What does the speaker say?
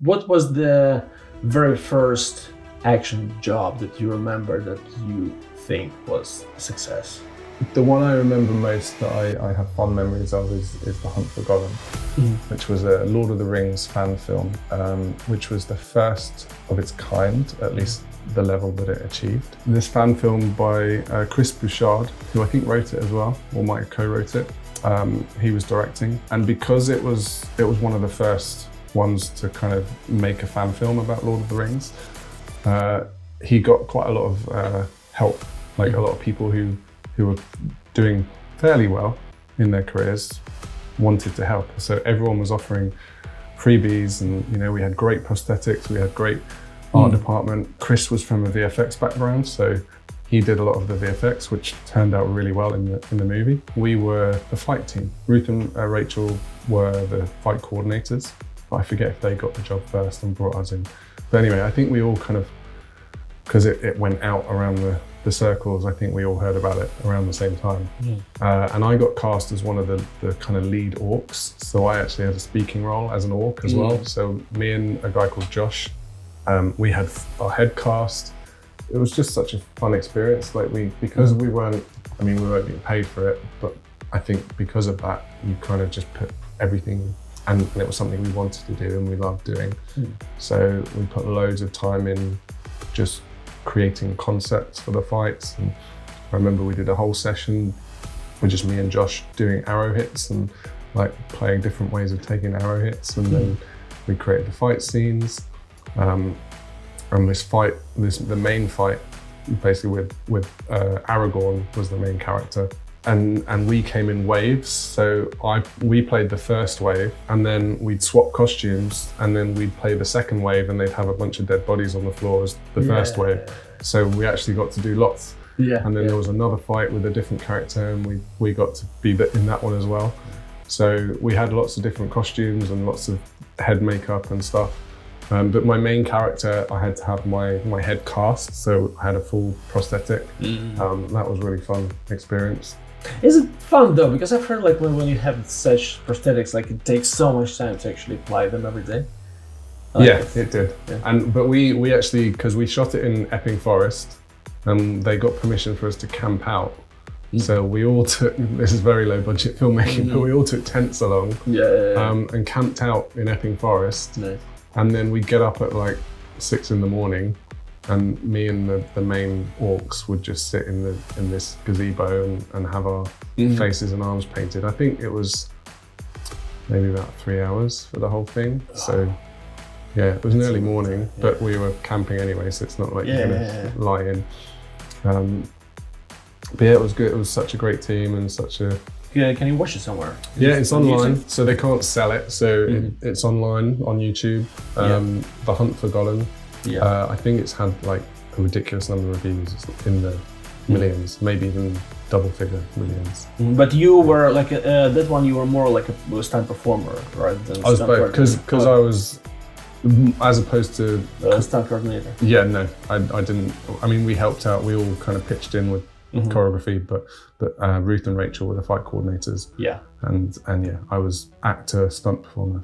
What was the very first action job that you remember that you think was a success? The one I remember most that I, I have fond memories of is, is The Hunt for Gollum, Mhm. which was a Lord of the Rings fan film, um, which was the first of its kind, at least the level that it achieved. This fan film by uh, Chris Bouchard, who I think wrote it as well, or might have co-wrote it. Um, he was directing, and because it was it was one of the first ones to kind of make a fan film about Lord of the Rings, uh, he got quite a lot of uh, help, like a lot of people who who were doing fairly well in their careers wanted to help. So everyone was offering freebies, and you know we had great prosthetics, we had great art department. Chris was from a VFX background, so he did a lot of the VFX, which turned out really well in the in the movie. We were the fight team. Ruth and uh, Rachel were the fight coordinators. But I forget if they got the job first and brought us in. But anyway, I think we all kind of because it, it went out around the, the circles. I think we all heard about it around the same time. Uh, and I got cast as one of the, the kind of lead orcs. So I actually had a speaking role as an orc as well. So me and a guy called Josh, um, we had our head cast. It was just such a fun experience. Like we, because we weren't, I mean, we weren't being paid for it, but I think because of that, you kind of just put everything, and, it was something we wanted to do and we loved doing. So we put loads of time in just creating concepts for the fights. And I remember we did a whole session with just me and Josh doing arrow hits and like playing different ways of taking arrow hits. And then we created the fight scenes. Um, and this fight, this the main fight, basically with with uh, Aragorn was the main character. And, and we came in waves, so I we played the first wave, and then we'd swap costumes, and then we'd play the second wave, and they'd have a bunch of dead bodies on the floor as the first Yeah. wave. So we actually got to do lots. Yeah. And then there was another fight with a different character, and we, we got to be in that one as well. So we had lots of different costumes and lots of head makeup and stuff. Um, but my main character, I had to have my, my head cast, so I had a full prosthetic. Um, that was really fun experience. Is it fun though? Because I've heard like when, when you have such prosthetics, like it takes so much time to actually apply them every day. Like, yeah, it did. Yeah. And but we we actually because we shot it in Epping Forest, and they got permission for us to camp out. Mm. So we all took this is very low budget filmmaking, but mm. we all took tents along yeah, yeah, yeah. um, and camped out in Epping Forest. Nice. And then we'd get up at like six in the morning, and me and the, the main orcs would just sit in the in this gazebo and, and have our faces and arms painted. I think it was maybe about three hours for the whole thing. So yeah, it was an early morning, but we were camping anyway, so it's not like Yeah, you're gonna yeah, yeah. lie in. Um, but yeah, it was good. It was such a great team and such a Yeah, can you watch it somewhere? yeah, it's on online, YouTube? so they can't sell it. So Mhm. it, it's online on YouTube. Um, The Hunt for Gollum. Yeah. Uh, I think it's had like a ridiculous number of views It's in the millions, maybe even double figure millions. but you were like uh, that one. You were more like a stunt performer rather than I was both because because I was as opposed to uh, stunt coordinator. yeah no I, I didn't I mean we helped out we all kind of pitched in with Mhm. choreography but but uh, Ruth and Rachel were the fight coordinators Yeah. and and yeah I was actor stunt performer